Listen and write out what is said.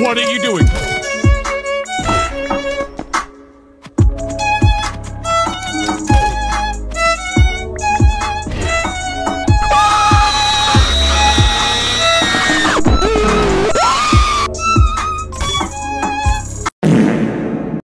What are you doing?